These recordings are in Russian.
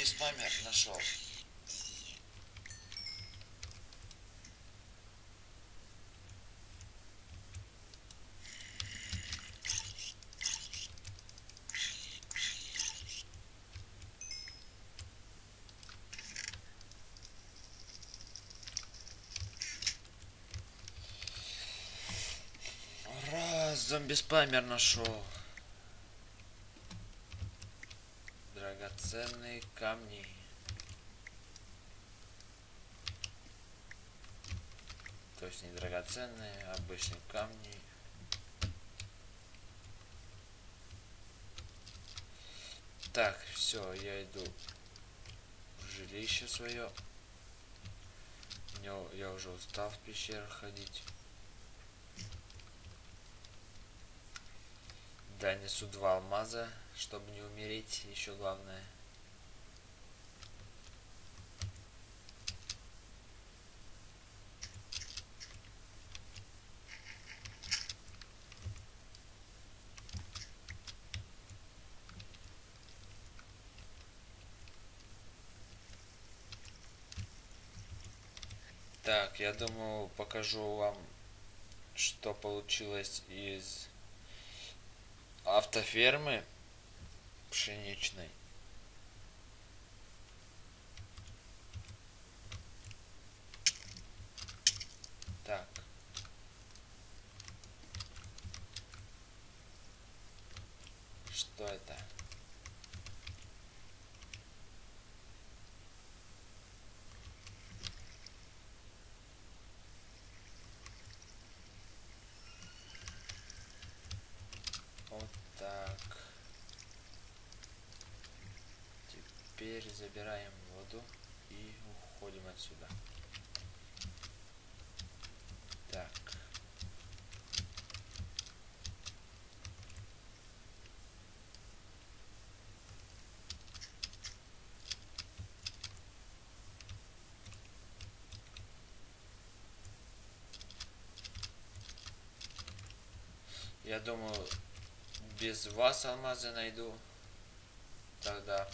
спамер нашел. Ура, зомби-спамер нашел. Камни. То есть не драгоценные, а обычные камни. Так, все, я иду в жилище свое. Я, я уже устал в пещерах ходить. Да, несу два алмаза, чтобы не умереть, еще главное. Так, я думаю, покажу вам, что получилось из автофермы пшеничной. Так. Что это? Вот так. Теперь забираем воду и уходим отсюда. Так. Я думаю, без вас алмазы найду тогда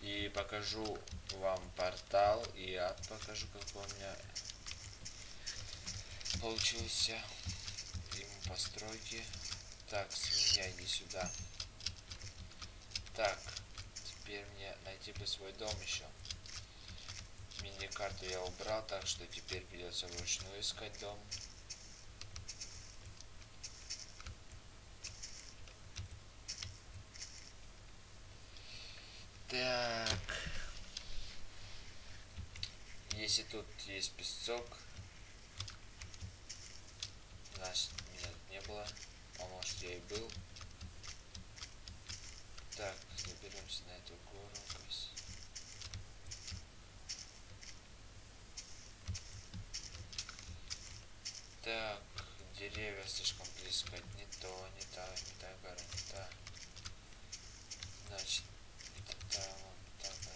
и покажу вам портал и ад покажу какой у меня получился. Ему постройки. Так свинья иди сюда. Так теперь мне найти бы свой дом еще. Мини-карту я убрал так что теперь придется вручную искать дом Так. Если тут есть песок, значит меня тут не было. А может я и был. Так, заберемся на эту гору. Так, деревья слишком близко. Не то, не та, не та гора, не та. Значит, это вот так.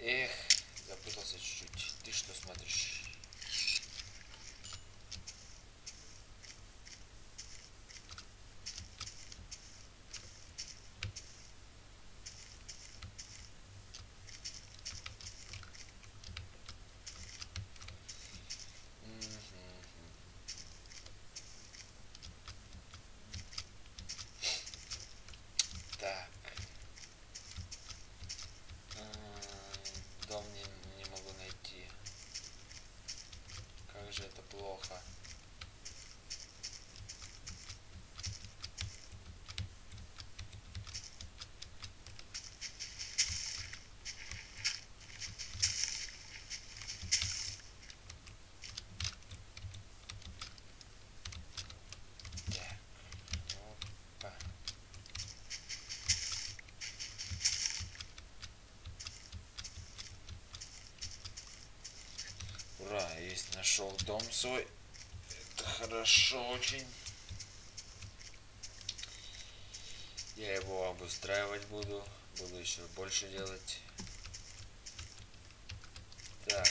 Эх, запутался чуть-чуть. Ты что смотришь? Нашел дом свой. Это хорошо очень. Я его обустраивать буду. Буду еще больше делать. Так.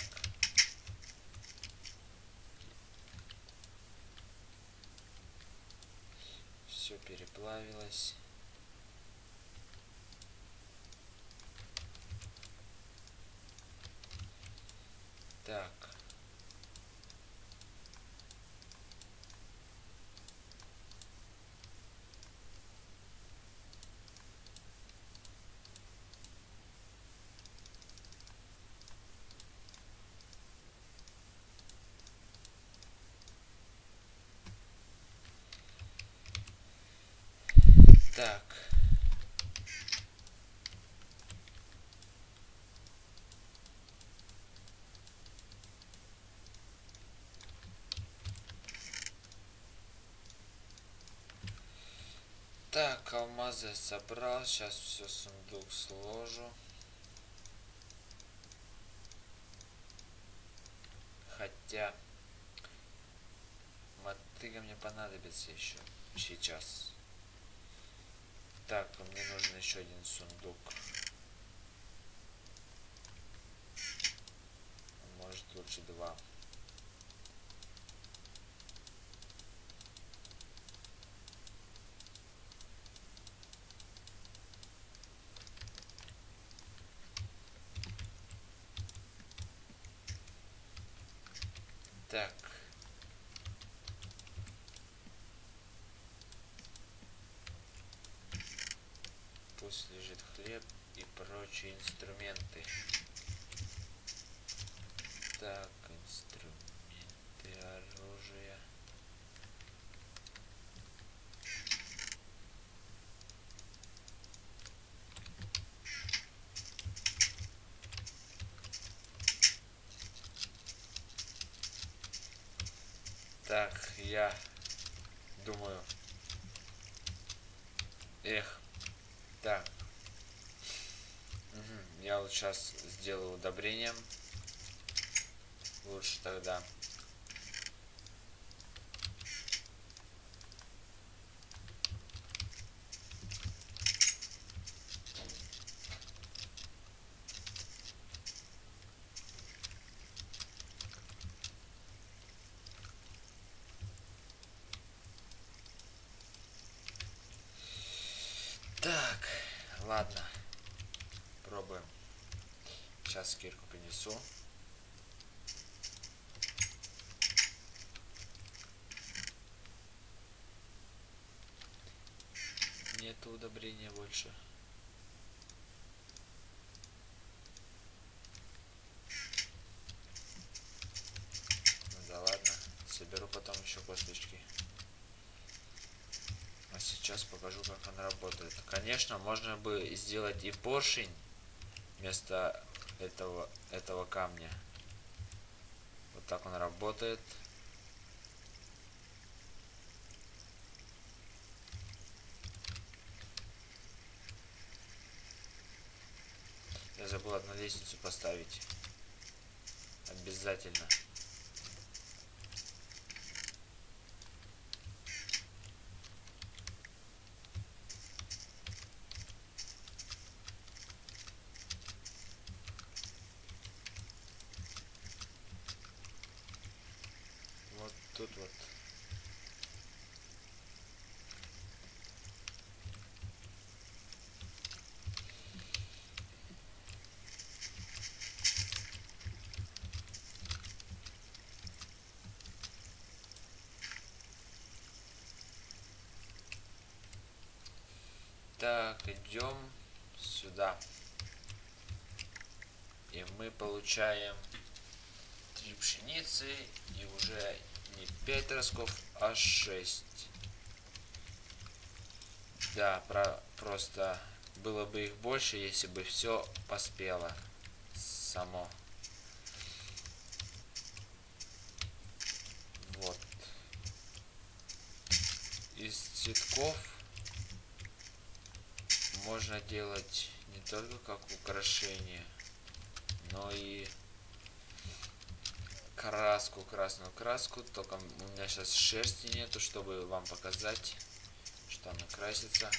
Все переплавилось. Так. Так, алмазы собрал. Сейчас все сундук сложу. Хотя мотыга мне понадобится еще сейчас. Так, мне нужен еще один сундук. Может лучше два. Так. Хлеб и прочие инструменты. Так, инструменты, оружие. Так, я думаю. Эх. Так. Мгм, Я вот сейчас сделаю удобрением. Лучше тогда. Так, ладно. Пробуем. Сейчас кирку принесу. Нету удобрения больше. Ну да ладно, соберу потом еще косточки. А сейчас покажу, как он работает. Конечно, можно бы сделать и поршень вместо этого, этого камня. Вот так он работает. Я забыл одну лестницу поставить. Обязательно. Вот тут вот. Так, идем сюда. И мы получаем три пшеницы и уже не 5 ростков, а 6. Да, про, просто было бы их больше, если бы все поспело само. Вот. Из цветков можно делать не только как украшение, но и краску, красную краску. Только у меня сейчас шерсти нету, чтобы вам показать, что она красится.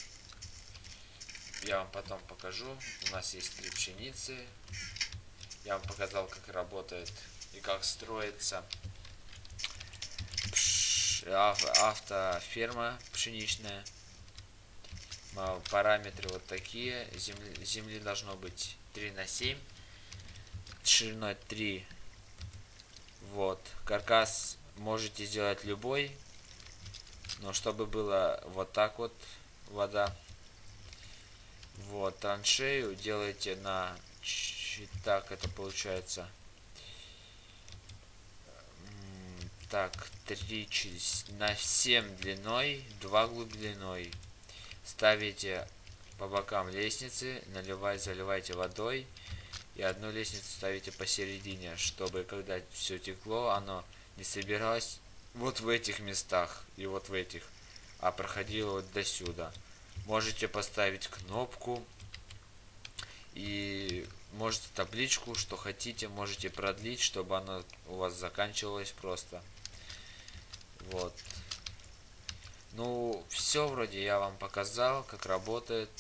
Я вам потом покажу. У нас есть три пшеницы. Я вам показал, как работает и как строится автоферма пшеничная. А, Параметры вот такие. Земли, земли должно быть 3 на 7. Шириной 3 вот. Каркас можете сделать любой. Но чтобы было вот так вот вода. Вот. Траншею делаете на... Так это получается. Так, 3 на 7 длиной, 2 глубиной. Ставите по бокам лестницы, наливайте, заливайте водой. И одну лестницу ставите посередине, чтобы когда все текло, оно не собиралось вот в этих местах и вот в этих, а проходило вот до сюда. Можете поставить кнопку и можете табличку, что хотите, можете продлить, чтобы она у вас заканчивалась просто. Вот. Ну, все вроде я вам показал, как работает,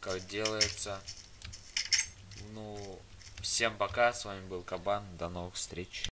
как делается. Ну, всем пока, с вами был Кабан, до новых встреч.